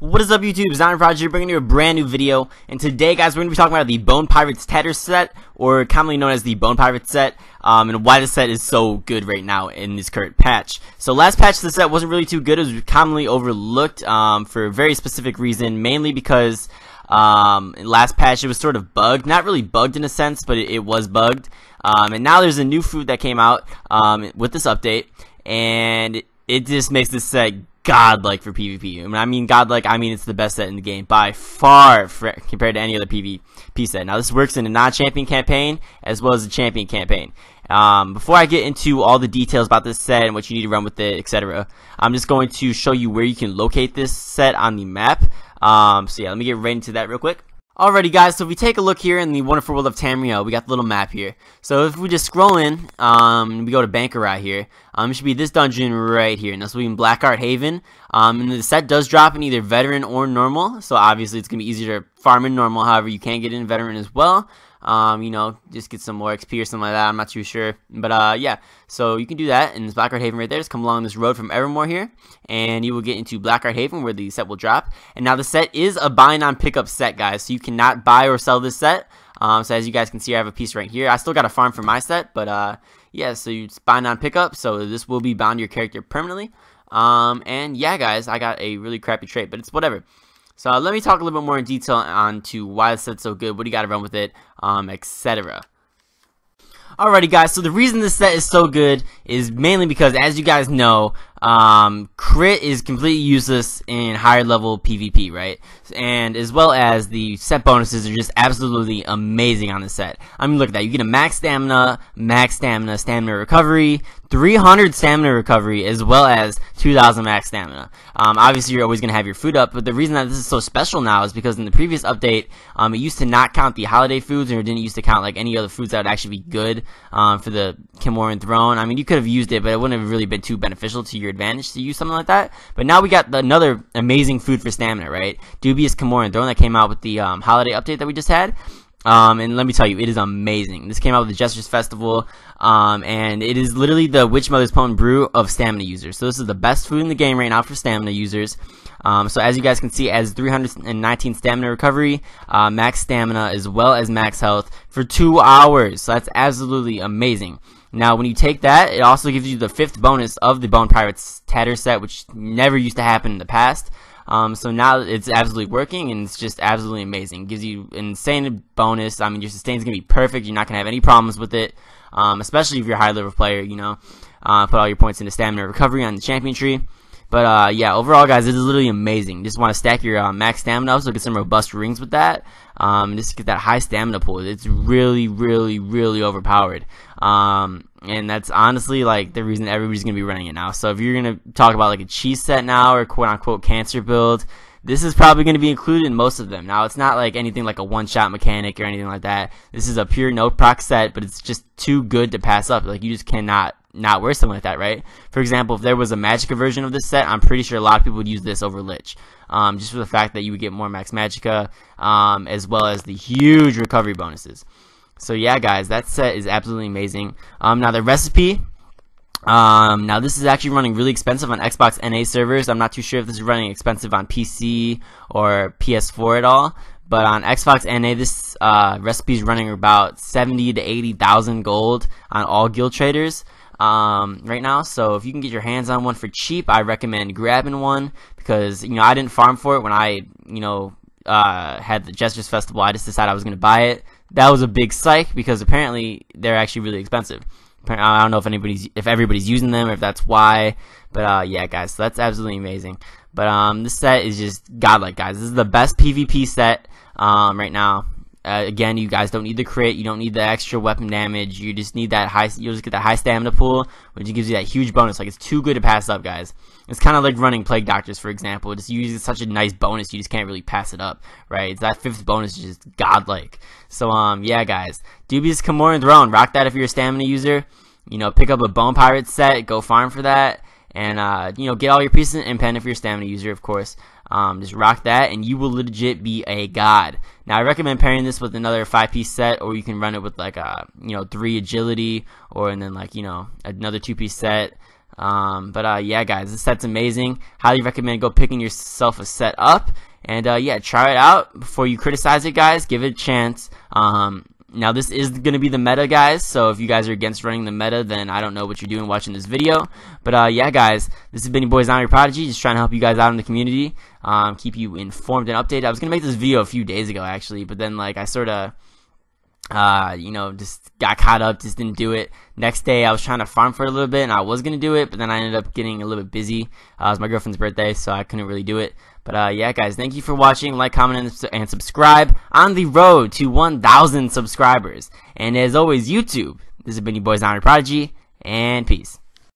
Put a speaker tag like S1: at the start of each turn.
S1: What is up YouTube, Zombie Prodigy bringing you a brand new video, and today guys we're going to be talking about the Bone Pirates Tatter set, or commonly known as the Bone Pirates set, um, and why the set is so good right now in this current patch. So last patch the set wasn't really too good, it was commonly overlooked um, for a very specific reason, mainly because um, last patch it was sort of bugged, not really bugged in a sense, but it, it was bugged, um, and now there's a new food that came out um, with this update, and it just makes this set godlike for PvP. I mean, godlike, I mean it's the best set in the game by far for, compared to any other PvP set. Now, this works in a non-champion campaign as well as a champion campaign. Um, before I get into all the details about this set and what you need to run with it, etc., I'm just going to show you where you can locate this set on the map. Um, so yeah, let me get right into that real quick. Alrighty guys, so if we take a look here in the wonderful world of Tamriel, we got the little map here. So if we just scroll in, um, we go to Bangkorai right here, um, it should be this dungeon right here, and this will be in Blackheart Haven. Um, and the set does drop in either Veteran or Normal, so obviously it's going to be easier to farm in Normal, however you can get in Veteran as well um, you know, just get some more XP or something like that. I'm not too sure. But uh, yeah, so you can do that in this Blackheart Haven right there. Just come along this road from Evermore here, and you will get into Blackheart Haven where the set will drop. And now the set is a bind on pickup set, guys. So you cannot buy or sell this set. Um, so as you guys can see, I have a piece right here. I still got a farm for my set, but uh, yeah, so you bind on pickup. So this will be bound to your character permanently. Um, and yeah, guys, I got a really crappy trait, but it's whatever. So uh, let me talk a little bit more in detail on to why this set's so good, what do you got to run with it, um, etc. Alrighty guys, so the reason this set is so good is mainly because, as you guys know, um, crit is completely useless in higher level PvP, right? And as well as the set bonuses are just absolutely amazing on the set. I mean, look at that. You get a max stamina, max stamina, stamina recovery, 300 stamina recovery as well as 2000 max stamina. Um, obviously, you're always going to have your food up, but the reason that this is so special now is because in the previous update, um, it used to not count the holiday foods, or it didn't used to count like any other foods that would actually be good um, for the Camoran throne. I mean, you could have used it, but it wouldn't have really been too beneficial to your advantage to use something like that. But now we got another amazing food for stamina, right? Dubious Camoran throne that came out with the um, holiday update that we just had. Um, and let me tell you, it is amazing. This came out with the Jester's Festival, um, and it is literally the Witch Mother's Potent Brew of stamina users. So this is the best food in the game right now for stamina users. Um, so as you guys can see, as 319 stamina recovery, uh, max stamina as well as max health for two hours. So that's absolutely amazing. Now, when you take that, it also gives you the fifth bonus of the Bone Pirates Tatter set, which never used to happen in the past. Um, so now it's absolutely working and it's just absolutely amazing. It gives you an insane bonus. I mean, your sustain is going to be perfect. You're not going to have any problems with it, um, especially if you're a high level player, you know. Uh, put all your points into stamina recovery on the champion tree. But uh, yeah, overall, guys, this is literally amazing. Just want to stack your uh, max stamina up, so get some robust rings with that. Um, just get that high stamina pool. It's really, really, really overpowered. Um, and that's honestly like the reason everybody's gonna be running it now. So if you're gonna talk about like a cheese set now or quote unquote cancer build, this is probably going to be included in most of them. Now, it's not like anything like a one-shot mechanic or anything like that. This is a pure no proc set, but it's just too good to pass up. Like, you just cannot not wear something like that, right? For example, if there was a Magicka version of this set, I'm pretty sure a lot of people would use this over Lich. Um, just for the fact that you would get more Max Magicka, um, as well as the huge recovery bonuses. So yeah, guys, that set is absolutely amazing. Um, now the recipe. Um, now this is actually running really expensive on Xbox NA servers. I'm not too sure if this is running expensive on PC or PS4 at all. But on Xbox NA, this uh, recipe is running about 70 to 80,000 gold on all guild traders um, right now. So if you can get your hands on one for cheap, I recommend grabbing one because you know I didn't farm for it when I you know uh, had the Jester's Festival. I just decided I was going to buy it that was a big psych because apparently they're actually really expensive. I don't know if anybody's if everybody's using them or if that's why, but uh, yeah, guys, so that's absolutely amazing. But um, this set is just godlike, guys. This is the best PvP set um, right now. Uh, again, you guys don't need the crit, you don't need the extra weapon damage. You just need that high. You'll just get that high stamina pool, which gives you that huge bonus. Like it's too good to pass up, guys. It's kind of like running Plague Doctors, for example. It just uses such a nice bonus, you just can't really pass it up, right? It's that fifth bonus is just godlike. So um, yeah, guys, Dubious Camoran Throne, rock that if you're a stamina user. You know, pick up a Bone Pirate set, go farm for that, and uh, you know, get all your pieces in pen if you're a stamina user, of course. Um, just rock that, and you will legit be a god. Now, I recommend pairing this with another five-piece set, or you can run it with like a you know three agility, or and then like you know another two-piece set. Um, but uh, yeah, guys, this set's amazing. Highly recommend go picking yourself a set up. And uh, yeah, try it out before you criticize it, guys. Give it a chance. Um, now this is going to be the meta, guys. So if you guys are against running the meta, then I don't know what you're doing watching this video. But uh, yeah, guys, this has been your boy Zombie Prodigy, just trying to help you guys out in the community, um, keep you informed and updated. I was gonna make this video a few days ago, actually, but then like I sort of uh, you know, just got caught up, just didn't do it. Next day, I was trying to farm for a little bit, and I was gonna do it, but then I ended up getting a little bit busy. Uh, it was my girlfriend's birthday, so I couldn't really do it. But uh, yeah, guys, thank you for watching. Like, comment, and, subscribe on the road to 1,000 subscribers. And as always, YouTube. This has been your boy Zombie Prodigy, and peace.